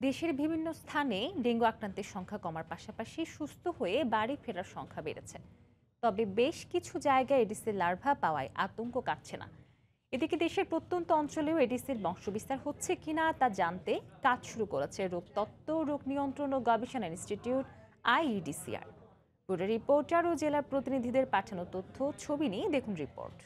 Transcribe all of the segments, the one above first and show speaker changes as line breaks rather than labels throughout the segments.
দেশের বিভিন্ন স্থানে ডেঙ্গু আক্রান্তের সংখ্যা কমার পাশাপাশি সুস্থ হয়ে বাড়ি ফেরার সংখ্যা বেড়েছে। তবে বেশ কিছু জায়গায় এডিসের লার্ভা পাওয়ায় আতঙ্ক কাটছে না। এদিকে দেশের প্রত্যন্ত অঞ্চলেও এডিসের বংশবিস্তার হচ্ছে কিনা তা জানতে কাজ শুরু করেছে রোগতত্ত্ব রোগ নিয়ন্ত্রণ ও গবেষণা ইনস্টিটিউট আইইডিসিআর। পুরো রিপোর্টার ও জেলার প্রতিনিধিদের পাঠানো তথ্য, ছবি নিয়ে দেখুন রিপোর্ট।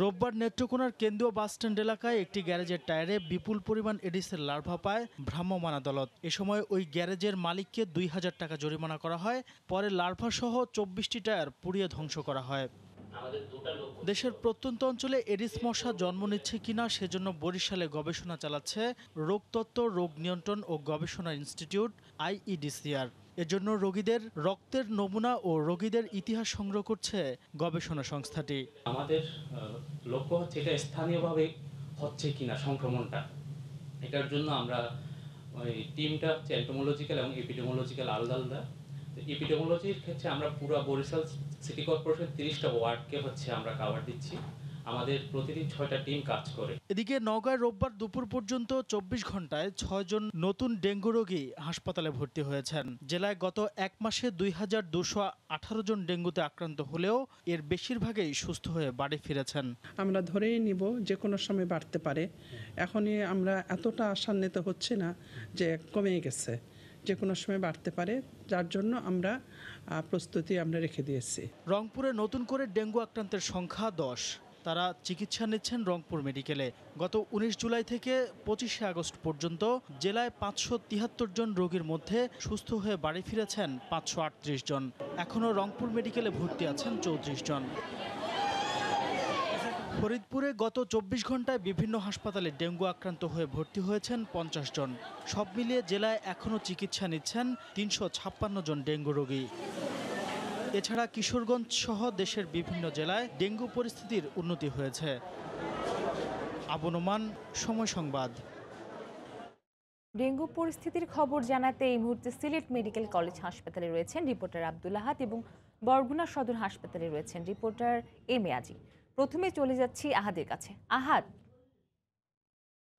রোববার নেত্রকোনার কেন্দ্রীয় বাসস্ট্যান্ড এলাকায় একটি গ্যারেজের টায়ারে বিপুল পরিমাণ এডিসের লার্ভা পায় ভ্রাম্যমাণ আদালত। এ সময় ওই গ্যারেজের মালিককে দুই হাজার টাকা জরিমানা করা হয়, পরে লার্ভা সহ চব্বিশটি টায়ার পুড়িয়ে ধ্বংস করা হয়। দেশের প্রত্যন্ত অঞ্চলে এডিস মশা জন্ম নিচ্ছে কিনা সেজন্য বরিশালে গবেষণা চালাচ্ছে রোগতত্ত্ব, রোগ নিয়ন্ত্রণ ও গবেষণা ইনস্টিটিউট, আইইডিসিআর। এজন্য রোগীদের রক্তের নমুনা ও রোগীদের ইতিহাস সংগ্রহ করছে গবেষণা সংস্থাটি।
আমাদের লক্ষ্য হচ্ছে এটা স্থানীয়ভাবে হচ্ছে কিনা সংক্রমণটা। এটার জন্য আমরা ওই টিমটা হচ্ছে এন্টোমোলজিক্যাল এবং এপিডেমোলজিক্যাল আলাদা আলাদা এপিডেমোলজির ক্ষেত্রে আমরা পুরো বরিশাল সিটি কর্পোরেশন তিরিশটা ওয়ার্ডকে হচ্ছে আমরা কাভার দিচ্ছি। আমাদের প্রতিদিন ছয়টা টিম কাজ করে।
এদিকে নওগাঁয় রোববার দুপুর পর্যন্ত চব্বিশ ঘন্টায় ছয়জন নতুন ডেঙ্গু রোগী হাসপাতালে ভর্তি হয়েছেন। জেলায় গত এক মাসে দুই হাজার দুশো আঠারো জন ডেঙ্গুতে আক্রান্ত হলেও এর বেশিরভাগই সুস্থ হয়ে বাড়ি ফিরেছেন।
আমরা ধরেই নিব যে কোনো সময় বাড়তে পারে। এখনই আমরা এতটা আশান্বিত হচ্ছে না যে কমে গেছে। যে কোনো সময় বাড়তে পারে যার জন্য আমরা প্রস্তুতি আমরা রেখে দিয়েছি।
রংপুরে নতুন করে ডেঙ্গু আক্রান্তের সংখ্যা দশ। তারা চিকিৎসা নিচ্ছেন রংপুর মেডিকেলে। গত উনিশ জুলাই থেকে পঁচিশে আগস্ট পর্যন্ত জেলায় পাঁচশো তিয়াত্তর জন রোগীর মধ্যে সুস্থ হয়ে বাড়ি ফিরেছেন পাঁচশো আটত্রিশ জন। এখনও রংপুর মেডিকেলে ভর্তি আছেন চৌত্রিশ জন। ফরিদপুরে গত চব্বিশ ঘন্টায় বিভিন্ন হাসপাতালে ডেঙ্গু আক্রান্ত হয়ে ভর্তি হয়েছেন পঞ্চাশ জন। সব মিলিয়ে জেলায় এখনও চিকিৎসা নিচ্ছেন তিনশো ছাপ্পান্ন জন ডেঙ্গু রোগী। এছাড়া কিশোরগঞ্জ সহ দেশের বিভিন্ন জেলায় ডেঙ্গু পরিস্থিতির উন্নতি হয়েছে। আবনমান, সময় সংবাদ।
ডেঙ্গু পরিস্থিতির খবর জানাতে এই মুহূর্তে সিলেট মেডিকেল কলেজ হাসপাতালে রয়েছেন রিপোর্টার আব্দুল আহাদ এবং বরগুনা সদর হাসপাতালে রয়েছেন রিপোর্টার এম এ আজি প্রথমে চলে যাচ্ছি আহাদের কাছে। আহাদ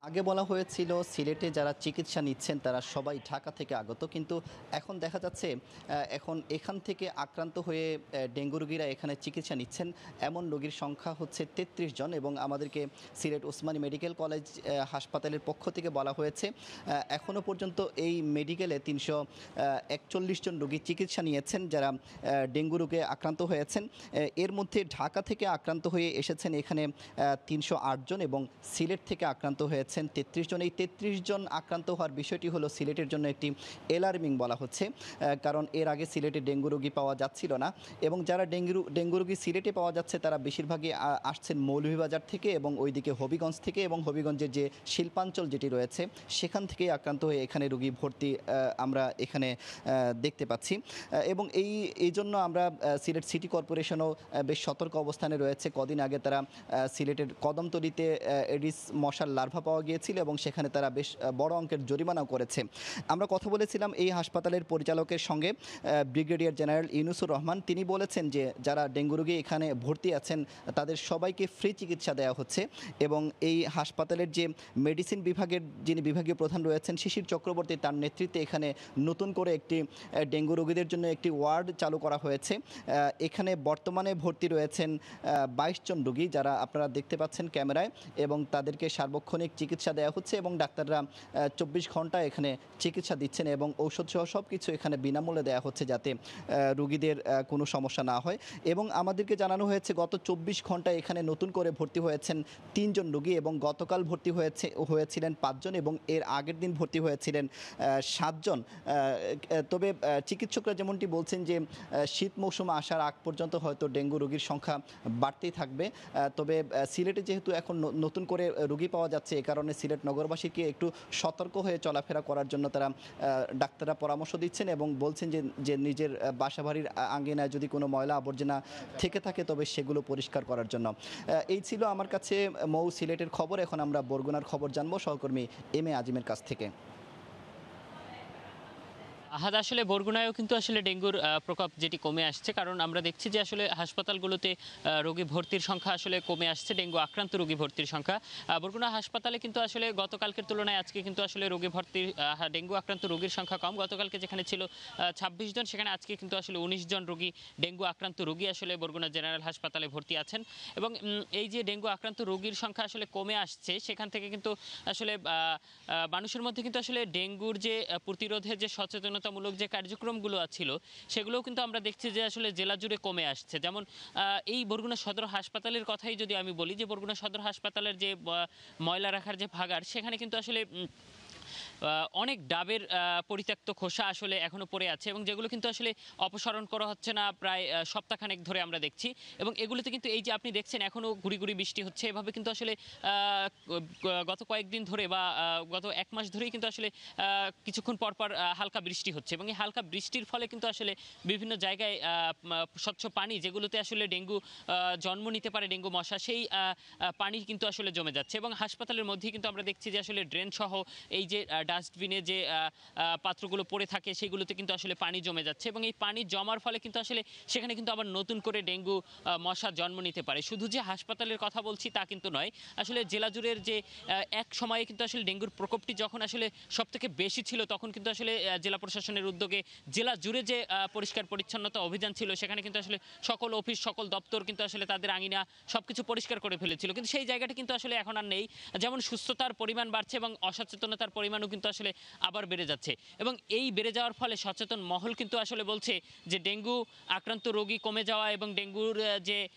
আগে বলা হয়েছিল সিলেটে যারা চিকিৎসা নিচ্ছেন তারা সবাই ঢাকা থেকে আগত, কিন্তু এখন দেখা যাচ্ছে এখন এখান থেকে আক্রান্ত হয়ে ডেঙ্গু রোগীরা এখানে চিকিৎসা নিচ্ছেন। এমন রোগীর সংখ্যা হচ্ছে তেত্রিশ জন এবং আমাদেরকে সিলেট ওসমানী মেডিকেল কলেজ হাসপাতালের পক্ষ থেকে বলা হয়েছে এখনও পর্যন্ত এই মেডিকেলে তিনশো একচল্লিশ জন রোগী চিকিৎসা নিয়েছেন যারা ডেঙ্গু রোগে আক্রান্ত হয়েছেন। এর মধ্যে ঢাকা থেকে আক্রান্ত হয়ে এসেছেন এখানে তিনশো জন এবং সিলেট থেকে আক্রান্ত হয়েছেন তেত্রিশ জন। এই তেত্রিশ জন আক্রান্ত হওয়ার বিষয়টি হলো সিলেটের জন্য একটি এলার্মিং বলা হচ্ছে কারণ এর আগে সিলেটে ডেঙ্গু রোগী পাওয়া যাচ্ছিল না এবং যারা ডেঙ্গু ডেঙ্গু রোগী সিলেটে পাওয়া যাচ্ছে তারা বেশিরভাগই আসছেন মৌলভীবাজার থেকে এবং ওইদিকে হবিগঞ্জ থেকে এবং হবিগঞ্জের যে শিল্পাঞ্চল যেটি রয়েছে সেখান থেকেই আক্রান্ত হয়ে এখানে রোগী ভর্তি আমরা এখানে দেখতে পাচ্ছি। এবং এই এই জন্য আমরা সিলেট সিটি কর্পোরেশনও বেশ সতর্ক অবস্থানে রয়েছে। কদিন আগে তারা সিলেটের কদমতলিতে এডিস মশার লার্ভা পাওয়া গিয়েছিল এবং সেখানে তারা বেশ বড় অঙ্কের জরিমানাও করেছে। আমরা কথা বলেছিলাম এই হাসপাতালের পরিচালকের সঙ্গে ব্রিগেডিয়ার জেনারেল ইউনুসুর রহমান। তিনি বলেছেন যে, যারা ডেঙ্গু রোগী এখানে ভর্তি আছেন, তাদের সবাইকে ফ্রি চিকিৎসা দেওয়া হচ্ছে এবং এই হাসপাতালের যে মেডিসিন বিভাগের যিনি বিভাগীয় প্রধান রয়েছেন, শিশির চক্রবর্তী তার নেতৃত্বে এখানে নতুন করে একটি ডেঙ্গু রোগীদের জন্য একটি ওয়ার্ড চালু করা হয়েছে। এখানে বর্তমানে ভর্তি রয়েছেন বাইশ জন রোগী যারা আপনারা দেখতে পাচ্ছেন ক্যামেরায় এবং তাদেরকে সার্বক্ষণিক চিকিৎসা দেওয়া হচ্ছে এবং ডাক্তাররা চব্বিশ ঘণ্টা এখানে চিকিৎসা দিচ্ছেন এবং ঔষধ সহ সব কিছু এখানে বিনামূল্যে দেওয়া হচ্ছে যাতে রুগীদের কোনো সমস্যা না হয়। এবং আমাদেরকে জানানো হয়েছে, গত চব্বিশ ঘন্টায় এখানে নতুন করে ভর্তি হয়েছেন তিনজন রুগী এবং গতকাল ভর্তি হয়েছে, হয়েছিলেন পাঁচজন এবং এর আগের দিন ভর্তি হয়েছিলেন সাতজন। তবে চিকিৎসকরা যেমনটি বলছেন যে শীত মৌসুম আসার আগ পর্যন্ত হয়তো ডেঙ্গু রোগীর সংখ্যা বাড়তেই থাকবে। তবে সিলেটে যেহেতু এখন নতুন করে রুগী পাওয়া যাচ্ছে, এ কারণে সিলেট নগরবাসীকে একটু সতর্ক হয়ে চলাফেরা করার জন্য তারা ডাক্তাররা পরামর্শ দিচ্ছেন এবং বলছেন যে যে নিজের বাসাবাড়ির আঙ্গিনায় যদি কোনো ময়লা আবর্জনা থেকে থাকে তবে সেগুলো পরিষ্কার করার জন্য। এই ছিল আমার কাছে মৌ সিলেটের খবর। এখন আমরা বরগুনার খবর জানব। সহকর্মী এম এ আজিমের কাছ থেকে।
আহাদ, আসলে বরগুনায়ও কিন্তু আসলে ডেঙ্গুর প্রকোপ যেটি কমে আসছে, কারণ আমরা দেখছি যে আসলে হাসপাতালগুলোতে রোগী ভর্তির সংখ্যা আসলে কমে আসছে, ডেঙ্গু আক্রান্ত রোগী ভর্তির সংখ্যা। বরগুনা হাসপাতালে কিন্তু আসলে গতকালকের তুলনায় আজকে কিন্তু আসলে রোগী ভর্তির ডেঙ্গু আক্রান্ত রোগীর সংখ্যা কম। গতকালকে যেখানে ছিল ছাব্বিশ জন, সেখানে আজকে কিন্তু আসলে উনিশ জন রোগী, ডেঙ্গু আক্রান্ত রোগী আসলে বরগুনা জেনারেল হাসপাতালে ভর্তি আছেন। এবং এই যে ডেঙ্গু আক্রান্ত রোগীর সংখ্যা আসলে কমে আসছে, সেখান থেকে কিন্তু আসলে মানুষের মধ্যে কিন্তু আসলে ডেঙ্গুর যে প্রতিরোধের যে সচেতনতামূলক যে কার্যক্রমগুলো ছিল সেগুলোও কিন্তু আমরা দেখছি যে আসলে জেলা জুড়ে কমে আসছে। যেমন এই বরগুনা সদর হাসপাতালের কথাই যদি আমি বলি, যে বরগুনা সদর হাসপাতালের যে ময়লা রাখার যে ভাগার সেখানে কিন্তু আসলে অনেক ডাবের পরিত্যক্ত খোসা আসলে এখনও পড়ে আছে এবং যেগুলো কিন্তু আসলে অপসারণ করা হচ্ছে না প্রায় সপ্তাহখানেক ধরে আমরা দেখছি এবং এগুলোতে কিন্তু এই যে আপনি দেখছেন এখনও গুড়ি গুড়ি বৃষ্টি হচ্ছে। এভাবে কিন্তু আসলে গত কয়েকদিন ধরে বা গত এক মাস ধরেই কিন্তু আসলে কিছুক্ষণ পর পর হালকা বৃষ্টি হচ্ছে এবং এই হালকা বৃষ্টির ফলে কিন্তু আসলে বিভিন্ন জায়গায় স্বচ্ছ পানি যেগুলোতে আসলে ডেঙ্গু জন্ম নিতে পারে ডেঙ্গু মশা সেই পানি কিন্তু আসলে জমে যাচ্ছে এবং হাসপাতালের মধ্যেই কিন্তু আমরা দেখছি যে আসলে ড্রেন সহ এই যে ডাস্টবিনে যে পাত্রগুলো পড়ে থাকে সেগুলোতে কিন্তু আসলে পানি জমে যাচ্ছে এবং এই পানি জমার ফলে কিন্তু আসলে সেখানে কিন্তু আবার নতুন করে ডেঙ্গু মশা জন্ম নিতে পারে। শুধু যে হাসপাতালের কথা বলছি তা কিন্তু নয়, আসলে জেলা জুড়ের যে এক সময়ে কিন্তু আসলে ডেঙ্গুর প্রকোপটি যখন আসলে সব থেকে বেশি ছিল তখন কিন্তু আসলে জেলা প্রশাসনের উদ্যোগে জেলা জুড়ে যে পরিষ্কার পরিচ্ছন্নতা অভিযান ছিল সেখানে কিন্তু আসলে সকল অফিস, সকল দপ্তর কিন্তু আসলে তাদের আঙিনা সবকিছু পরিষ্কার করে ফেলেছিল। কিন্তু সেই জায়গাটা কিন্তু আসলে এখন আর নেই। যেমন সুস্থতার পরিমাণ বাড়ছে এবং অসচেতনতার পরিমাণও কিন্তু আসলে আবার বেড়ে যাচ্ছে। এবং এই বেড়ে যাওয়ার ফলে সচেতন মহল কিন্তু আসলে বলছে যে ডেঙ্গু আক্রান্ত রোগী কমে যাওয়া এবং ডেঙ্গুর যে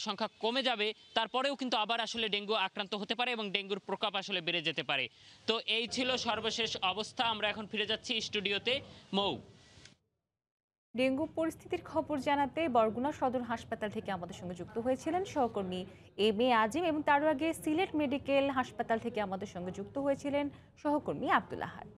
সংখ্যা কমে যাবে, তারপরেও কিন্তু আবার আসলে ডেঙ্গু আক্রান্ত হতে পারে এবং ডেঙ্গুর প্রকোপ আসলে বেড়ে যেতে পারে। তো এই ছিল সর্বশেষ অবস্থা। আমরা এখন ফিরে যাচ্ছি স্টুডিওতে। মৌ।
ডেঙ্গু পরিস্থিতির খবর জানাতে বরগুনা সদর হাসপাতাল থেকে আমাদের সঙ্গে যুক্ত হয়েছিলেন সহকর্মী এম এ আজিম এবং তারও আগে সিলেট মেডিকেল হাসপাতাল থেকে আমাদের সঙ্গে যুক্ত হয়েছিলেন সহকর্মী আব্দুল আহাদ